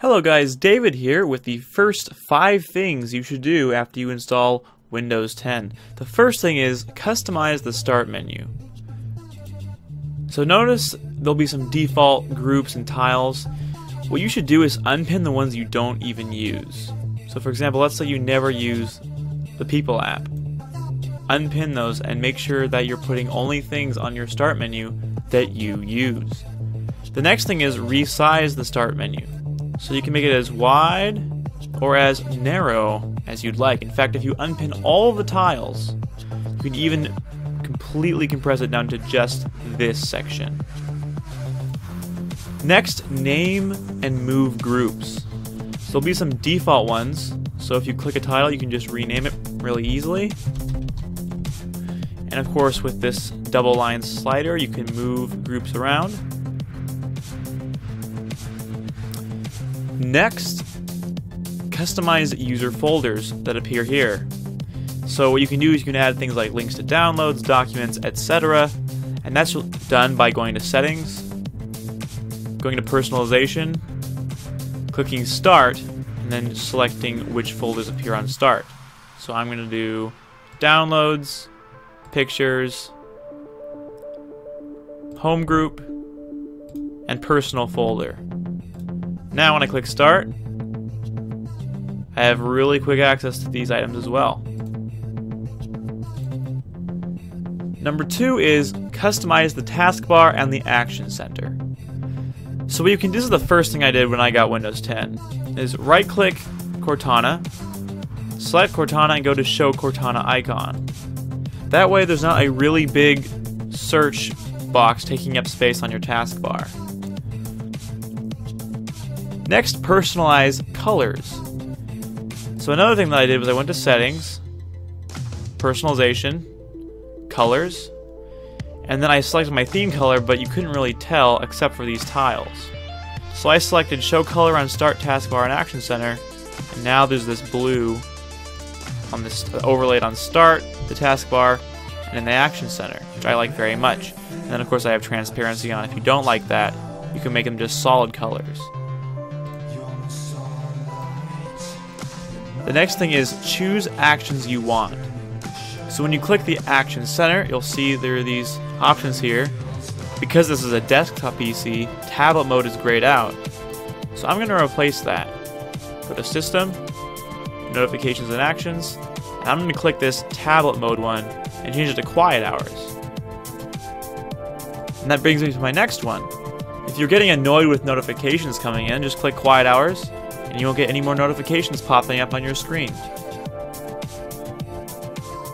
Hello guys, David here with the first five things you should do after you install Windows 10. The first thing is customize the start menu. So notice there'll be some default groups and tiles. What you should do is unpin the ones you don't even use. So for example, let's say you never use the People app. Unpin those and make sure that you're putting only things on your start menu that you use. The next thing is resize the start menu. So you can make it as wide or as narrow as you'd like. In fact, if you unpin all the tiles, you can even completely compress it down to just this section. Next, name and move groups. So there'll be some default ones. So if you click a title, you can just rename it really easily. And of course, with this double line slider, you can move groups around. Next, customize user folders that appear here. So what you can do is you can add things like links to downloads, documents, etc. And that's done by going to settings, going to personalization, clicking start, and then selecting which folders appear on start. So I'm going to do downloads, pictures, home group, and personal folder. Now when I click start, I have really quick access to these items as well. Number two is customize the taskbar and the action center. So what you can do, this is the first thing I did when I got Windows 10, is right click Cortana, select Cortana and go to show Cortana icon. That way there's not a really big search box taking up space on your taskbar. Next, personalize colors. So another thing that I did was I went to settings, personalization, colors, and then I selected my theme color, but you couldn't really tell except for these tiles. So I selected show color on start taskbar and action center, and now there's this blue on this uh, overlaid on start, the taskbar, and in the action center, which I like very much. And then of course I have transparency on. If you don't like that, you can make them just solid colors. The next thing is choose actions you want. So when you click the action center, you'll see there are these options here. Because this is a desktop PC, tablet mode is grayed out. So I'm going to replace that. Go to system, notifications and actions, and I'm going to click this tablet mode one and change it to quiet hours. And that brings me to my next one. If you're getting annoyed with notifications coming in, just click quiet hours and you won't get any more notifications popping up on your screen.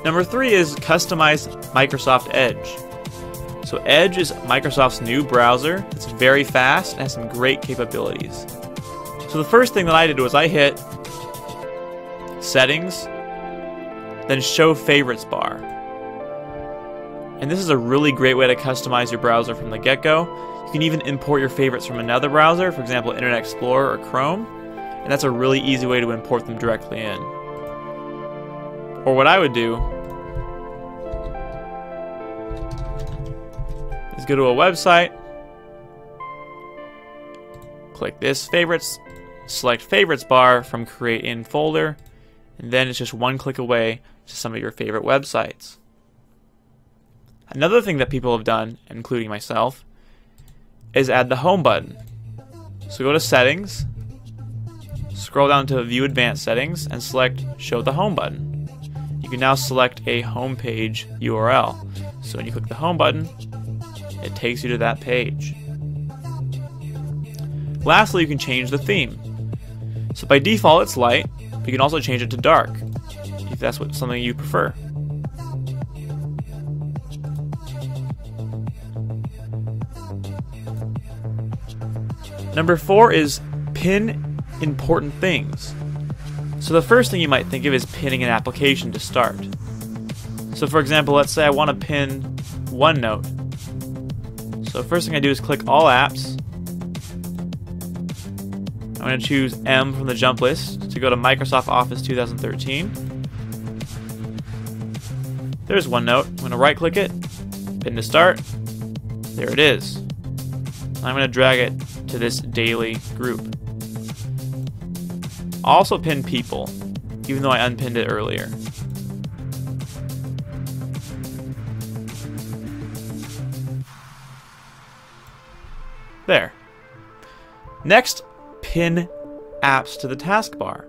Number three is customize Microsoft Edge. So Edge is Microsoft's new browser. It's very fast and has some great capabilities. So the first thing that I did was I hit Settings, then Show Favorites bar. And this is a really great way to customize your browser from the get-go. You can even import your favorites from another browser, for example Internet Explorer or Chrome and that's a really easy way to import them directly in. Or what I would do is go to a website, click this favorites, select favorites bar from create in folder, and then it's just one click away to some of your favorite websites. Another thing that people have done, including myself, is add the home button. So go to settings, Scroll down to View Advanced Settings and select Show the Home button. You can now select a home page URL. So when you click the Home button, it takes you to that page. Lastly, you can change the theme. So by default, it's light, but you can also change it to dark, if that's what something you prefer. Number four is pin important things. So the first thing you might think of is pinning an application to start. So for example, let's say I want to pin OneNote. So first thing I do is click All Apps. I'm going to choose M from the jump list to go to Microsoft Office 2013. There's OneNote. I'm going to right click it, pin to start. There it is. I'm going to drag it to this daily group. Also pin people, even though I unpinned it earlier. There. Next, pin apps to the taskbar.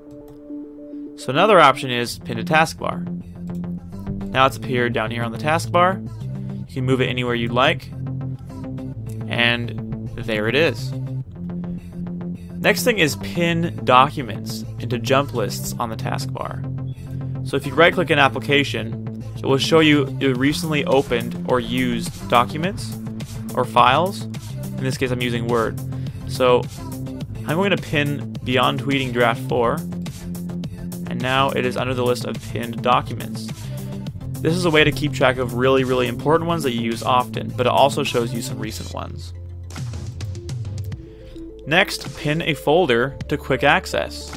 So another option is pin to taskbar. Now it's appeared down here on the taskbar. You can move it anywhere you'd like. And there it is. Next thing is pin documents into jump lists on the taskbar. So if you right click an application, it will show you your recently opened or used documents or files. In this case, I'm using Word. So I'm going to pin Beyond Tweeting Draft 4, and now it is under the list of pinned documents. This is a way to keep track of really, really important ones that you use often, but it also shows you some recent ones. Next, pin a folder to quick access.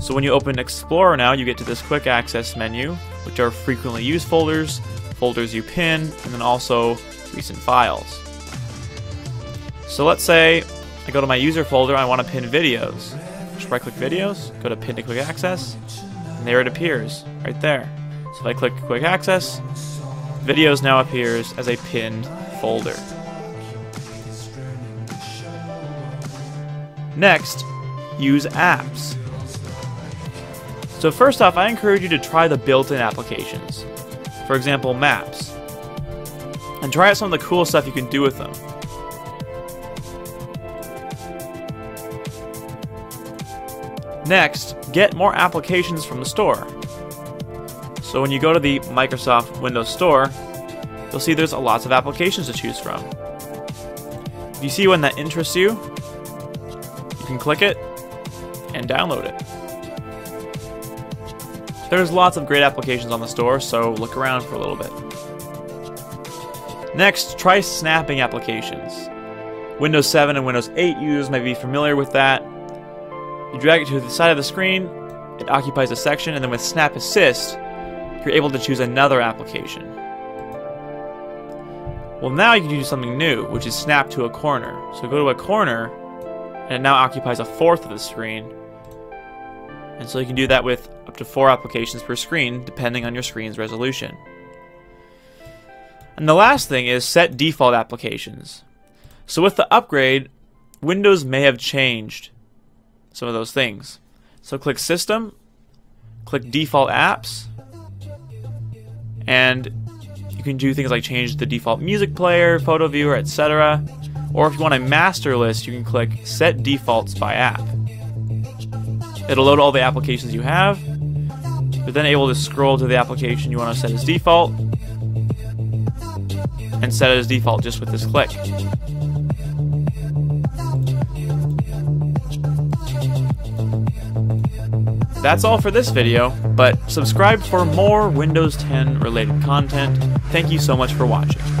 So when you open Explorer now, you get to this quick access menu, which are frequently used folders, folders you pin, and then also recent files. So let's say I go to my user folder, I want to pin videos. Just right click videos, go to pin to quick access, and there it appears, right there. So if I click quick access, videos now appears as a pinned folder. Next, use apps. So first off, I encourage you to try the built-in applications. For example, maps. And try out some of the cool stuff you can do with them. Next, get more applications from the store. So when you go to the Microsoft Windows Store, you'll see there's lots of applications to choose from. If you see one that interests you, you can click it and download it. There's lots of great applications on the store, so look around for a little bit. Next, try snapping applications. Windows 7 and Windows 8 users may be familiar with that. You drag it to the side of the screen, it occupies a section, and then with Snap Assist, you're able to choose another application. Well, now you can do something new, which is snap to a corner. So go to a corner, and it now occupies a fourth of the screen. And so you can do that with up to four applications per screen, depending on your screen's resolution. And the last thing is set default applications. So with the upgrade, Windows may have changed some of those things. So click System, click Default Apps, and you can do things like change the default music player, photo viewer, etc. Or if you want a master list, you can click Set Defaults by App. It'll load all the applications you have. You're then able to scroll to the application you want to set as default and set it as default just with this click. That's all for this video, but subscribe for more Windows 10 related content. Thank you so much for watching.